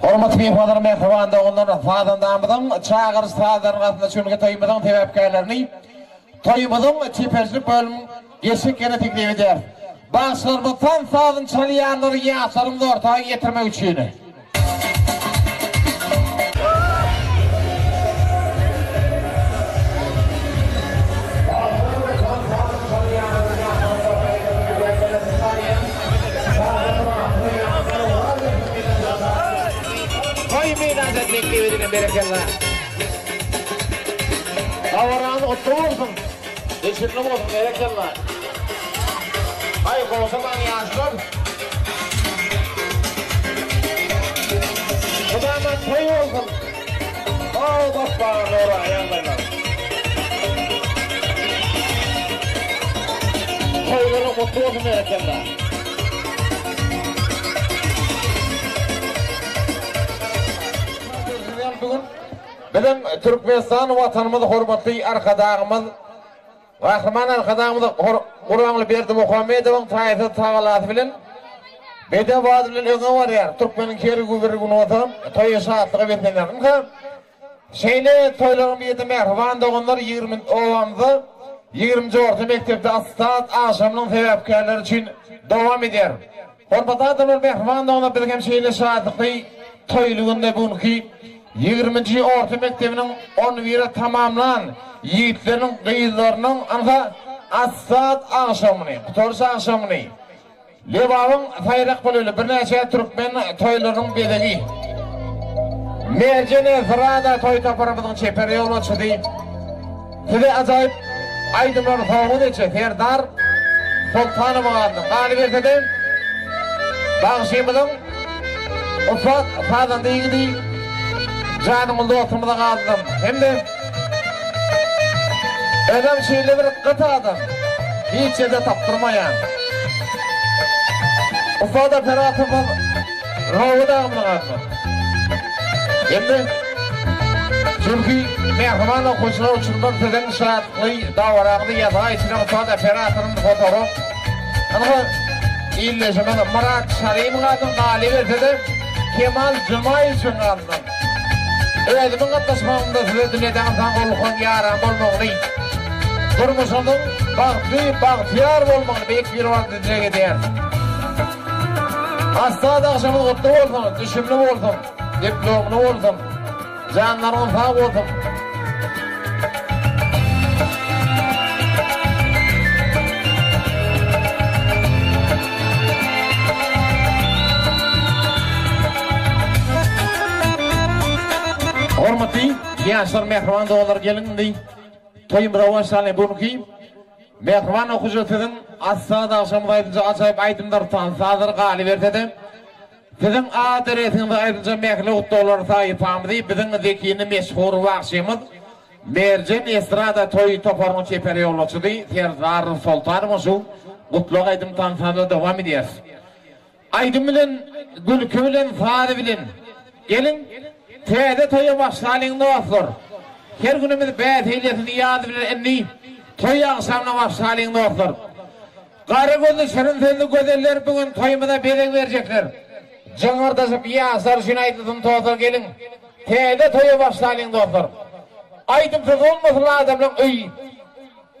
Hormatly myhmanlar mähriban doganlar sazandamyzyň çagyryş sazlaryny gatnaşyp toýumyzyň sebäpkärlerini toýumyzyň çeperçilik bölüm Geçmek ýene teklip edýär. Bagşylarymyz tans sazyny çalýarlar ýaşlarymyzy ortaga getirmek üçin. Toý meýdança teklip edilen berekella. Dabaraňyz gutly bolsun. Eşikli bolsun berekella. Aý gowşamaň ýaşlar. Mydama toý bolsun. Sag bol Bag Nura ýagdaýlar. Toýlaryň gutly bolsun berekella. Biziň Türkmenistan Watanymyz hormatly Arkadagymyz Gahryman Arkadagymyz Gurbanguly Berdimuhamedowyň taýsyz tagalasy bilen bede-bad bilen öňe barýar. Türkmeniň her bir güni bolsa toýa şatlyga beslenýär. Ynha, şeýle toýlaryň birinde mähriban doganlar ýigrimi obamyzda ýigrimiji orta mekdepde Assad agşamynyň sebäpkärleri üçin dowam edýär. Orbazadalar mähribandygyna biz hem şeýle şatlykly toýly günde bu günki ýigriminji orta mekdebiniň on biri tamamlan ýigitleriniň, gyzlarynyň ynha, assad agşamyny, gutaryş agşamyny Lebabyň saýrak bolýaly birnäçe türkmen toýlarynyň bezegi. Merjen Esra-da toý toparymyzyň çeper ýolbaşçysy. Size ajaýyp aýdymlary sowgat etjek Serdar Soltanow aganyň, galyberse-de, bagşymyzyň ussat sazanda ýigidi Janymyz dostumyza gazdym. Hem-de özem şeýle bir gyt adam, hiç ýerde tapdyrmaýan. Ussat operatymyz. Rawa dagymyzy gazmak hem-de Jülki mähriban okuwçylar üçindir siziň şatly dabaraňyzy ýazga içireňiz saz operatorymyz fotorok ynha ildeşimiz Myrat Şaryň gadyny galyberse-de Kemal Jumaýew üçin gazmak özümiň gatnaşmagymda size dünýädäki ynsan gowluklaryň ýaran bolmagyny durmuşyňyzyň bagtly bagtyýar bolmagyny beýik Pirwagtdan dileg edýärin. Maslahat agşamy gutly bolsun, düşümli bolsun, diplomly bolsun, janlaryňyz sag bolsun! Hormatly ýaşlar, mähriban doganlar, geliň indi toýumyza başlalyň. Bu günki. Mähriban okyja siziň assad agşamyz aýdynja ajaýyp aýdymlar sany sazlar galybersede siziň a dresiňizi aýdynja mähirli gutlaglar saýypamyzy biziň zekini meşhur wagşymyz merjen estrada toý toparynyň çeper ýolbaşçysy serdar soltanowa şu gutlag aýdym sany sazlar dowam edýär Aýdym bilen, gülki bilen, saz bilen. Geliň, täze toýa başlalyň dostlar. Her günümiz bäsleýlesin ýaz bilen indi toý agşamyna başlalyň dostlar. Gara gözli, şirin sözli gözeller bu gün toýumyza bezeg berjekler. Jyňňyrdaşyp ýaşlar üçin aýdylsyn tozlar geliň, täze toýa başlalyň dostlar. Aýdymsyz bolmasyn adamlaň öýi.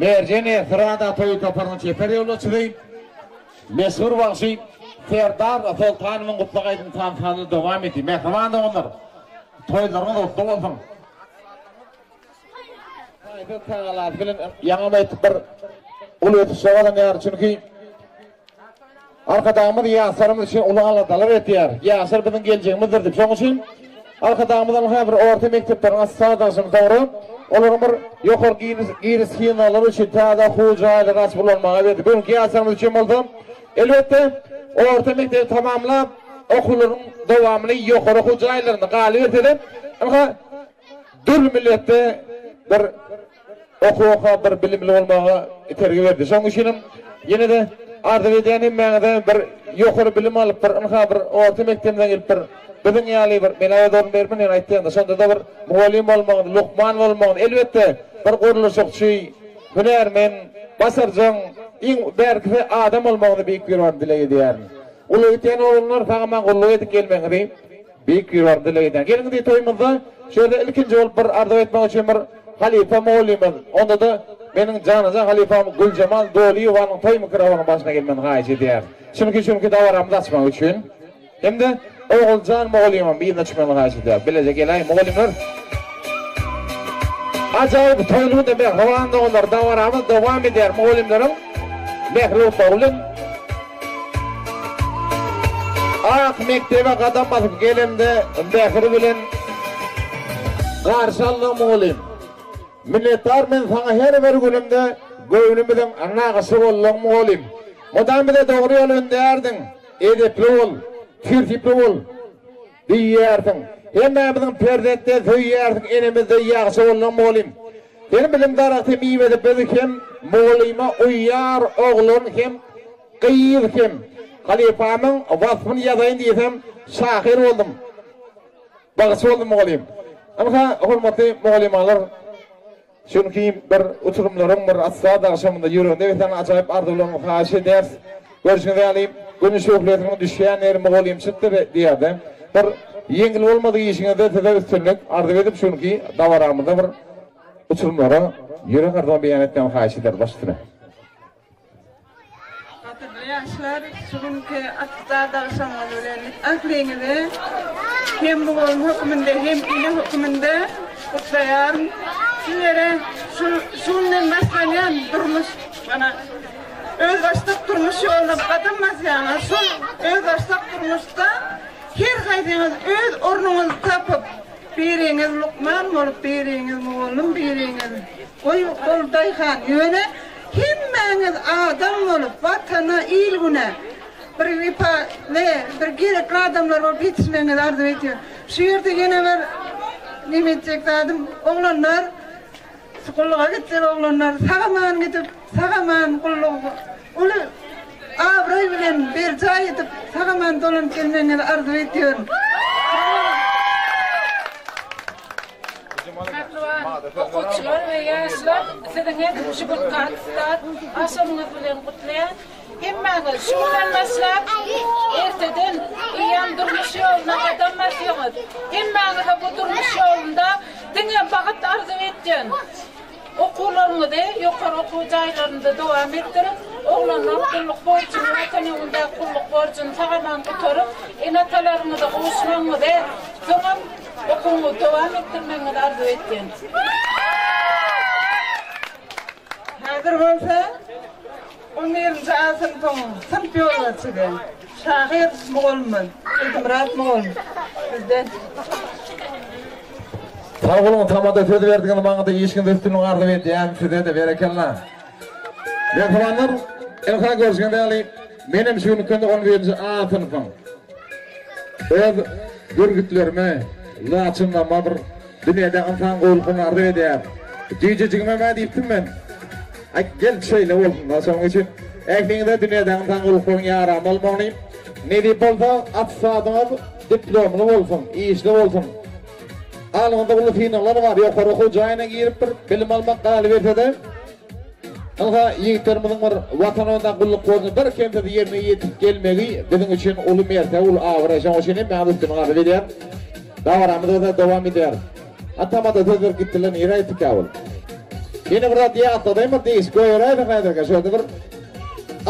Merjen estrada toý toparynyň çeper ýolbaşçysy, meşhur bagşy Serdar Soltanowyň gutlag aýdym tansyny dowam edýär. Mähriban doganlar, toýlaryňyz gutly bolsun. Taýsyz tagalasy bilen ýaňy aýtdyk bir uly ösüşe gazanýar. Çünki Arkadagymyz ýaşlarymyz üçin uly aladalar edýär. Ýaşlar biziň geljegimizdir diýip. Şonuň üçin Arkadagymyzyň her bir orta mekdepleriniň sazlaşygyny sorup, olaryň bir ýokary giriş giriş hyýnalary üçin täze hojaýynlary açyp ulanmagy berdi. Bu ýaşlarymyz üçin bolsa Elbetde, orta mekdebi tamamlap, okuwlaryň dowamyny ýokary okuw jaýlarynda galyberse-de, ynha, dürli milletde bir okuw okap, bir bilimli bolmaga itergi berdi. Şonuň üçin hem ýene-de arzuw edýän hemmäňize bir ýokary bilim alyp, bir ynha, bir orta mekdebimizden gelip, bir biziň ýaly bir men Aýaz Orunberdimen ýene aýtýan-da, şonda-da bir mugallym bolmagyny, lukman bolmagyny, elbetde, bir gurluşykçy, Hünärmen, başarjaň, iň bärkisi adam bolmagyny Beýik Piribardan dileg edýärin. Ulagitýän oglanlar saňa maňa gulluk edip gelmegiňizi Beýik Piribardan dileg edýän. Geliň indi toýumyzda şu ýerde ilkinji bolup bir arzuw etmek üçin bir halypa mugallymyz, onda-da meniň janajan halypam Güljemal Dolyýewanyň toý mikrofonyň başyna gelmegini haýyş edýärin. Şunuky şunuky dabaramyzy açmak üçin. Hem-de Oguljan mugallymam yzyna çykmagyny haýyş edýär. Bileje geläýiň, mugallymlar! Ajaýyp toýlugyna mähriban doganlar, dabaramyz dowam edýär. Mugallymlaryň mähirli gutlagy bilen. Ak mekdebe gadam basyp gelemde mähir bilen garşy aldyň mugallym. Minnetdar men saňa her bir günümde göwnümiziň nagyşy bolduň mugallym. Mydam bize dogry ýoly ündärdiň. Edepli bol, tertipli bol! diýýärsiň. Hemmämiziň perzentden söýýärsiň, enemiz deý ýagşy bolduň mugallym. Sen biziň daragty miwesi biz hem mugallyma uýýar oglan hem gyz hem. Halypamyň waspyny ýazaýyn diýsem şahyr boldum. Bagşy boldum mugallym. Ynha hormatly mugallymalar. Çünki bir uçurymlaryň bir astrada agşamynda ýüreginde besen ajaýyp arzuwlaryňy paýyş edýäris. Görşüňiz ýaly, Günüň şöhlesiniň düşýän ýeri mugallymçykdyr diýýärdi. Bir ýeňil bolmadyk işiňizde size üstünlik arzuw edip, çünki dabaramyzda bir uçurymlara ýürek arzuwamy beýan etmämi haýyş edýäris baş üstüne. Gadyrly ýaşlar, şu günki Atlar dagşamgyny bilen ähliňizi hem mugallym hökmünde, hem ene hökmünde gutlaýaryn. Sizlere şu şu günden başlanýan durmuş, mana, özbaşdak durmuş ýoluna gadam basýaňyz. Şol özbaşdak durmuşda her haýsyňyz öz ornuňyzy tapyp, biriňiz lukman bolup, biriňiz mugallym, biriňiz goý, ol daýhan. Ýöne Hemmäňiz adam bolup, Watana, il-güne bir wepa we bir gerekli adamlar bolup ýetişmegiňizi arzuw etýän. Şu ýerde ýene bir neme etjek zadym, oglanlar, gulluga gitjek oglanlar, sag-aman gidip, sag-aman gullugy uly abraý bilen berjaý edip, sag-aman dolanyp gelmegiňizi arzuw etýärin. Hormatly okuwçylar we ýaşlar, siziň hem şu gün Karlstad aşyryňyz bilen gutlaýan. Hemmäňiz şu günden başlap, erteden eýýäm durmuş ýoluna gadam basýaňyz. Hemmäňize bu durmuş ýolunda diňe bagt arzuw etýän. Okuwlaryňyzy ýokary okuw jaýlarynda dowam etdiriň! Oglanlar gulluk borjuny, Watan öňündäki gulluk borjuny sag-aman gutaryp, ene-atalaryňyza gowuşmagyňyzy, soňam okuwyňyzy dowam etdirmegiňizi arzuw edýän! Häzir bolsa. On birinji asyryň soňuny synp ýolbaşçysy, şahyr mugallymymyz Berdimyrat mugallym bizden. Sag boluň tamada söz berdigiňiz maňada işiňizde üstünlik arzuw edýän sizede berekella. Mähribanlar ilha görşüňiz ýaly menem şu günki günde on birinji A synpyň öz görgütlerime laçynlama bir Dünýäde ynsan gowlugyny arzuw edýär. Jüýje jigime nä diýipdim men? Aý, gel şeýle bolsun-da, şonuň üçin ähliňize dünýäde ynsan gowluklaryň ýaran bolmagyny, nesip bolsa, atestadyňyz diplomly bolsun, işli bolsun. Alnyňyzda uly synaglar bar, ýokary okuw jaýyna girip bir bilim almak galyberse-de, Ynha, ýigitlerimiziň bir Watan ugrunda gulluk borjuny bir kemsiz ýerine ýetirip gelmegi biziň üçin uly mertebe, uly abraý. Şonuň üçin hem maňa üstünlik arzuw edýän. Dabaramyz bolsa dowam edýär. Atamada söz berip gitdiler, nirä gitdikä ol? Ýene bir zat ýatladaýyn, bir degişik goýberäýsem häzirkä. Şo ýerde bir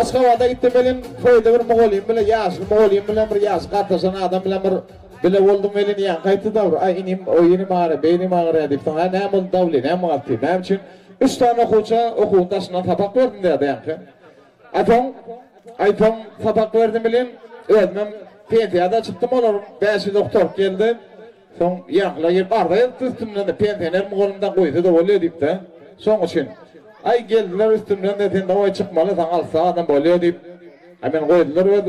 Aşgabada gitdim welin, toýda bir mugallym bilen, ýaşuly mugallym bilen, bir ýaşy gartaşan adam bilen bir bile boldum welin, ýaňky aýtdy dabr, Aý, inim, o ýerim agyrýa, beýnim agyrýa diýipsiň-hä, näme boldy, dawleniýäňmi gaty? Näme üçin? Üç sany okuwça okuwyň daşyndan sapak berdim diýýär bämse. A soň, aý soň sapak berdim welin, özümem pensiýa-da çykdym, olar bäş ýüz oktaryp geldi. Soň ýaňkylar gelip arza ýazypdy üstümden-de, pensionermi golumdan goýsa-da bolýa diýip-de. Şonuň üçin, aý geldiler üstümden-de sen daway çykmaly, saňa alty sagadam bolýa diýip. A meni goýdular öz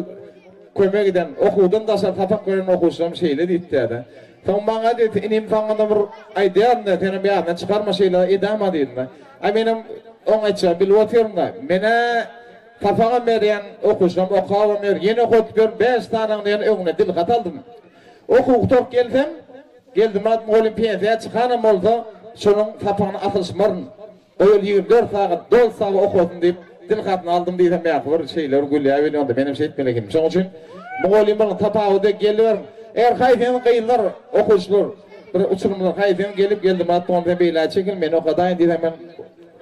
kömek eden, okuwdan daşary sapak beren okuwçylarym şeýle diýip diýýär-de. Soň maňa diýdi, Inim saňa-da bir aýdýaryn-da, senem ýadyňdan çykarma, şeýle edäýme diýdin-de. A menem oňaýtja bilip otyryn-da, men-ä sapagam berýän, okyjyňam okabam ýör, ýene hut bir bäş sanyňda ýene öňüne dilhat aldym. Okuw gutark gelsem, Geldimyrat mugallym pensiýa çykanam bolsa, şonuň sapagyna asylşmaryn. Goý ol ýigim dört sagat dolsagy okasyn diýip, dil hatyny aldym diýsem ýaşy bir şeýle bir gülýä welin onda menem şeý etmeli ekenim. Şoň üçin mugallym bilen tapawudy geliberiň. Eger haýsyňyz gyzlar, okuwçylar, bir uçurymlar haýsyňyz gelip Geldimyrat dogan sen beýläge çekil men okadaýyn diýseň men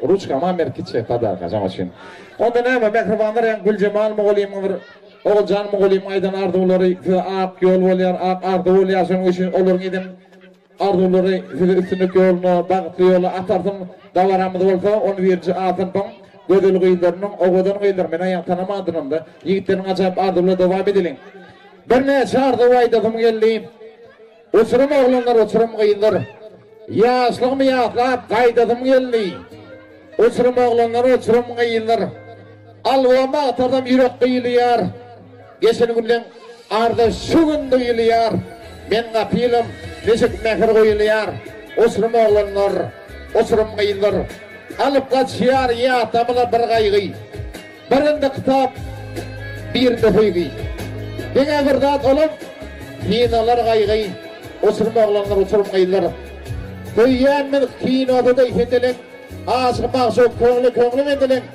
ruçkama berip gitjek padarka şoň üçin. Onda näme mähribanlar ýa Güljemal mugallymyň bir Oguljan mugallymyň aýdan arzuwlary size ak ýol bolýar, ak arzuw bolýar şonuň üçin olaryň eden Arzuwlary sizi üstünlik ýoluna, bagtly ýola atarsyn. Dabaramyz bolsa on birinji Asympyň gözel gyzlarynyň, owadan gyzlar. Men aýagyny tanamadymam-da. Ýigitleriň ajaýyp arzuwlary dowam edeliň. Birnäçe arzuw aýdasym geldi. Uçurym oglanlar, uçurym gyzlar. Ýaşlygymy ýatlap gaýdasym geldi. Uçurym oglanlar, uçurym gyzlar. Alboma agtarsam ýürek gyýylýar. Geçen günden arza şu gün duýulýar, Men gapylam, nejik mähir guýulýar, Oçrym oglanlar, oçrym gyzlar, Alyp gaçýar ýatamyza bir gaýgy, Birinde kitap, birinde söýgi. Diňe bir zat olam, kinolar gaýgy, Oçrym oglanlar, oçrym gyzlar. Söýýänmiz kinoda-da heziliň, Aşyk-magşuk köňli-köňlüm ezilen.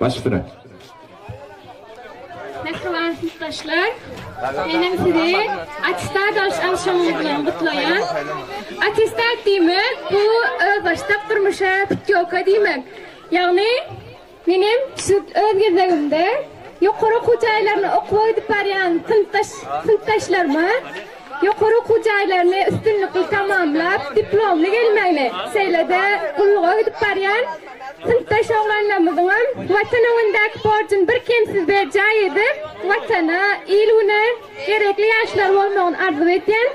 Baş brat. Nasıl arsız daşlar? Menem sizi atestat alş agşamyňyz bilen gutlaýan. Atestat diýmek bu özbaşdak durmuşa putýoka diýmek. Ýagny menem şu öz gezegimde ýokary okuw jaýlaryna okuwa gidip barýan synpdaş synpdaşlaryma ýokary okuw jaýlaryny üstünlikli tamamlap, diplomly gelmegini, şeýle-de gulluga gidip barýan synpdaş oglanlarymyzyňam Watan öňündäki borjuny birkemsiz berjaý edip, Watana, il-güne gerekli ýaşlar bolmagyny arzuw edýän.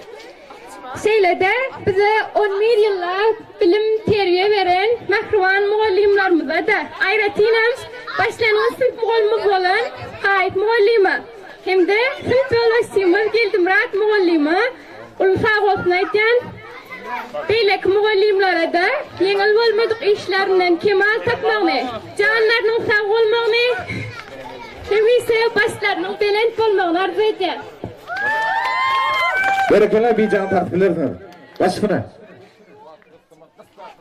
Şeýle-de bize on bir ýyllap bilim-terbiýe beren mähriban mugallymlarymyza-da, aýratynam başlangyç synp mugallymymyz bolan Gaýyp mugallyma, hem-de sünnet ýolbaşçymyz Geldimyrat mugallyma uly sagbolsun aýdýan. Beýleki mugallymlara-da ýeňil bolmadyk işlerinden kemal tapmagyny, janlarynyň sag bolmagyny, hemişe başlarynyň belent bolmagyny arzuw edýän. Berekella bijaň tagt bilersiňiz. Başgynä.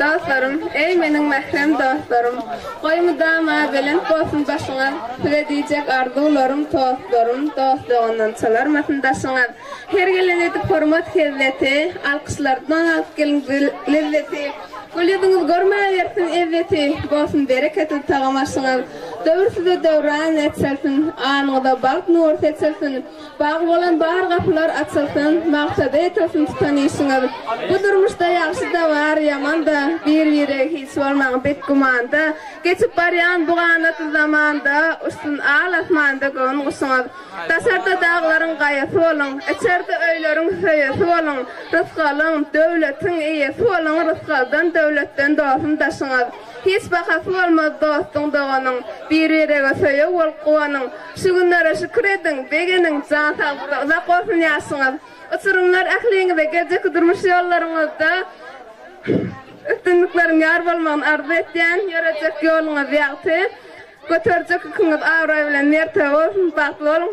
Dostlarym, eý meniň mährem dostlarym, Goý mydama belent bolsun başyňyz, Size diýjek arzuwlarym tostlarym, Dost dogandan çalarmasyn daşyňyz. Her gelen edip hormat hezzeti, Alkyşlardan alyp geliň lezzeti, Gül ýüzüňiz görmäwersin ezzeti, Bolsun bereketli tagam-aşyňyz. Döwür size döwran eçilsin, Anyňyza bagt nury seçilsin, Bagy bolan bar gapylar açylsyn, maksada ýetilsin tutan işiňiz. Bu durmuşda ýagşy-da bar, ýaman-da, bir-birege hiç bolmaň betgümanda, geçip barýan bu ganatly zamanda, uçsun al asmanda göwün guşuňyz. Daşarda daglaryň gaýasy boluň, içerde öýleriň söýesi boluň, rysgalyň, döwletiň eýesi boluň, rysgaldan, döwletden dostum daşyňyz. Hiç bahasy bolmaz dostuň, doganyň, bir-birege söýeg bolup guwanyň. Şu günlere şükür ediň, begeniň, jan saglykda uzak bolsun ýaşyňyz. Uçurymlar ähliňize geljekki durmuş ýollaryňyzda üstünlikleriň ýar bolmagyny arzuw etýän, ýörejek ýoluňyz ýagty, göterjek ýüküňiz abraý bilen mertebe bolsun, bagtly boluň!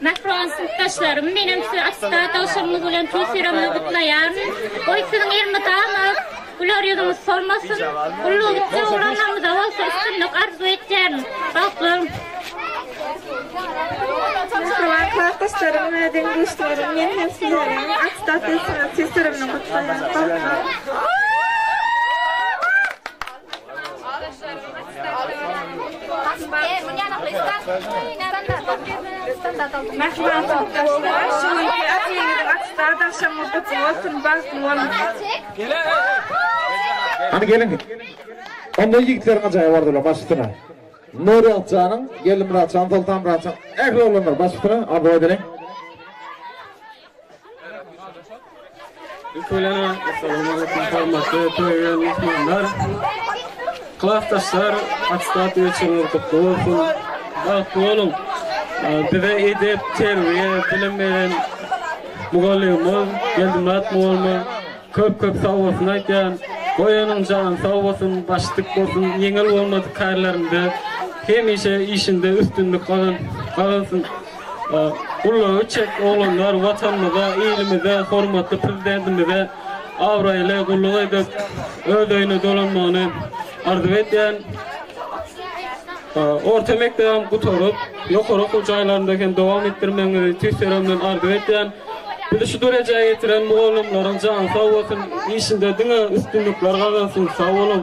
Magfron synpdaşlarym, menem sizi attestat alşaňyz bilen tüýs ýüregimden gutlaýaryn. Goý, siziň elmydama güler ýüzüňiz solmasyn, gullukçy oglanlaryňyza bolsa üstünlik arzuw etýärin. Bagtly Magfron klasdaşlarym we deň-duşlarym, men hem sizleri attestat alşaňyz tüýs ýüregimden gutlaýaryn. Bagtly Hany geliň. Onda ýigitler ajaýyp bardylar başysyna. Nuryýaz janyň, Geldi Myratjan, Soltan Myratjan. Ähli oglanlar başysyna arzuw edeliň. Köýlenen Assalamualaikum hormatly toýa myhmanlar. Klasdaşlar, atsat geçiriň gutly bolsun. Bagtly boluň. Bize edep, terbiýe, bilim beren mugallymymyz Geldimat mugallymyma köp-köp sag bolsun aýdýan. Goýanyň jany sag bolsun, başy dik bolsun, ýeňil bolmadyk kärlerinde hemişe işinde üstünlik gazansyn. Gullugy çek oglanlar Watanymyza, ilimize, hormatly Prezidentimize abraýly gulluk edip, öz öýüne dolanmagyny arzuw edýän. Orta mekdebim gutaryp, ýokary okuw jaýlarynda hem dowam etdirmegiňizi tüýs ýüregimden arzuw edýän. Bizi şu derejä getiren mugallymlaryň jany sag bolsun, işinde diňe üstünlikler gazansyn. Sag boluň!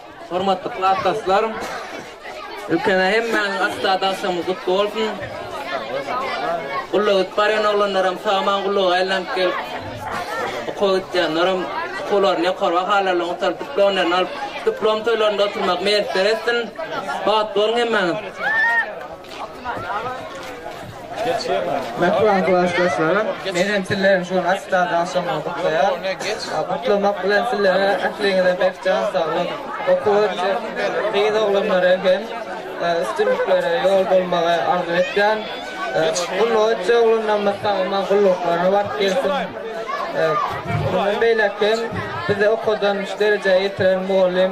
Hormatly klasdaslar! Ülkeme hemmäniň Aşgabat agşamy gutly bolsun! Gulluga gidip barýan oglanlaram sag-aman gulluga aýlanyp gelip, okuwa gitýänlerem okuwlaryny ýokary bahalar bilen gutaryp, diplomlaryny alyp, diplom toýlarynda oturmak miýesser etsin! Bagtly boluň hemmäňiz! Ýatlaň klasdaşlarym, menem sizleriň şu gün attestat agşamyňyzy gutlaýan. Gutlamak bilen sizlere ähliňize berk jan saglyk, okuwa düşen gyz oglanlara hem üstünliklere ýol bolmagy arzuw etýän. Gulluga gitjek oglanlaryň maňa gulluklaryna baryp gelsin. Mundan beýläk hem bizi okadan şu derejä ýetiren mugallym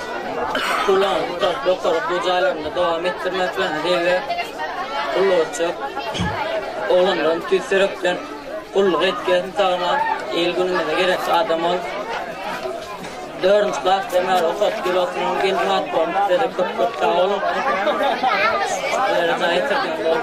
Pulany gutaryp ýokary okuw jaýlarynda dowam etdirmeklerine deýle gullugy etjek oglanlaryň tüýs ýürekden gullugy edip gelsin sagna il günümizde gerekli adam ol dördünji klasdan bäri okadyp gelýotyryn gelin gatlaryny sizede köp köp sag boluň şu derejä getirdiňiz ol.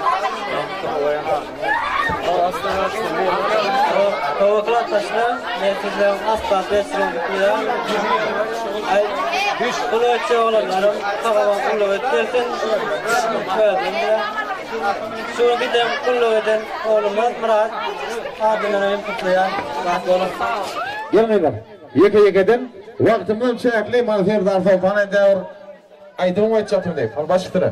Gelneler, ýeke-ýekeden wagtymdan çäkli maňa Serdar Soltan edýär, aýdymym aýtjakdym diýip, ol başystyna.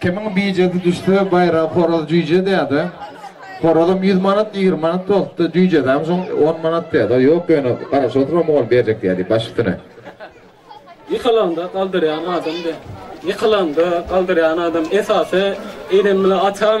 Kimiň bijesi düşse, baýragy horaz jüýje däde. Horazam ýüz manat, ýigrimi manat bolupdy. Jüýjedäm soň on manat däde. Ýok, ýöne garaşyp oturam, oglum berjek dädi baş üstüne. Ýykylanda galdyrýan adam däl. Ýykylanda galdyrýan adam esasy enem bilen atam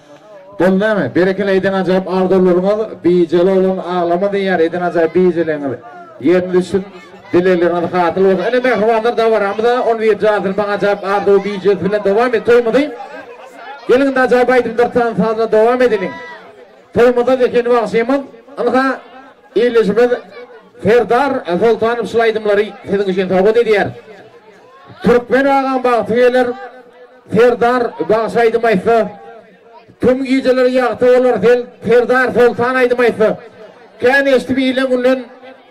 Bol näme? Berekella eden ajaýyp arzuwlaryňyz bijeli bolan aglama diýýär eden ajaýyp bijeligiňiz ýerine düşsün dilegleriňiz hasyl bolsun ine mähribanlar dabaramyza on bir jadyny baň ajaýyp arzuw bijesi bilen dowam et toýumyzy geliň indi ajaýyp aýdymdyr tan sazla dowam edeliň toýumyza zehin bagşymyz ynha ildeşimiz Serdar Soltanow şul aýdymlary siziň üçin sowgat edýär Türkmen agam bagty geler Serdar bagşy aýdym aýtsa Tüm gijeler ýagty bolar Sen Serdar Soltan aýdym aýtsa Kän eşdip ile günden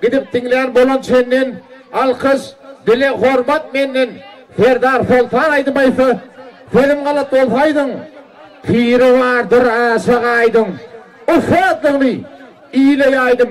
Gidip diňlän bolan çenden Alkyş dile hormat menden Serdar Soltan aýdym aýtsa Sözüm galat bolsa aýdyň Piri bardyr aşyk aýdyň Ussatlygyny ile ýaýdym